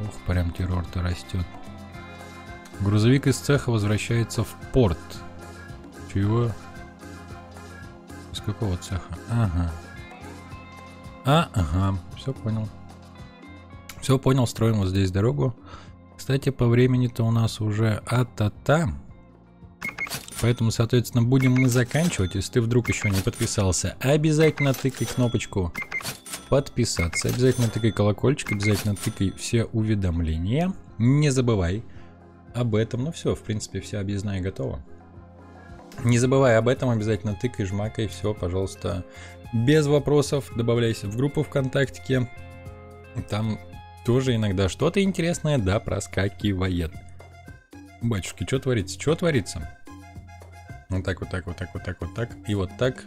Ох, прям террор-то растет. Грузовик из цеха возвращается в порт. Чего? Из какого цеха? Ага. А, ага, все понял. Все понял, строим вот здесь дорогу. Кстати, по времени-то у нас уже а-та-та. Поэтому, соответственно, будем мы заканчивать. Если ты вдруг еще не подписался, обязательно тыкай кнопочку подписаться. Обязательно тыкай колокольчик, обязательно тыкай все уведомления. Не забывай об этом. Ну все, в принципе, вся объездная готова. Не забывай об этом, обязательно тыкай, жмакай, все, пожалуйста, без вопросов. Добавляйся в группу ВКонтакте. Там тоже иногда что-то интересное, да, проскакивает. Батюшки, что творится? Что творится? Вот так, вот так, вот так, вот так, вот так. И вот так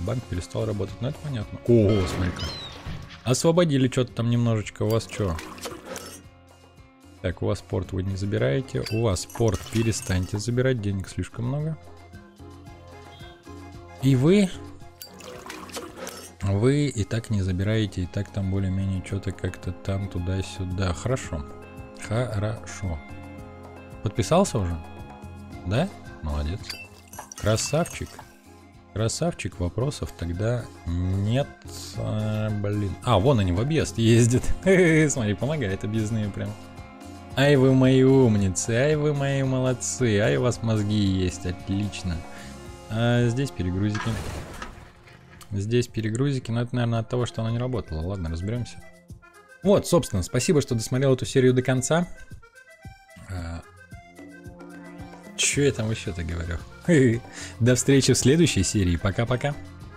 банк перестал работать. Ну, это понятно. Ого, смотри-ка. Освободили что-то там немножечко. У вас что? Так, у вас порт вы не забираете. У вас порт перестаньте забирать. Денег слишком много. И вы... Вы и так не забираете, и так там более-менее что-то как-то там туда-сюда. Хорошо. Хорошо. Подписался уже? Да? Молодец. Красавчик. Красавчик, вопросов тогда нет. А, блин. А, вон они в объезд ездят. [laughs] Смотри, помогает объездные прям. Ай вы мои умницы, ай вы мои молодцы, ай у вас мозги есть, отлично. А здесь перегрузики. Здесь перегрузики, но это, наверное, от того, что она не работала. Ладно, разберемся. Вот, собственно, спасибо, что досмотрел эту серию до конца. А, Че я там еще-то говорю? [laughs] До встречи в следующей серии. Пока-пока.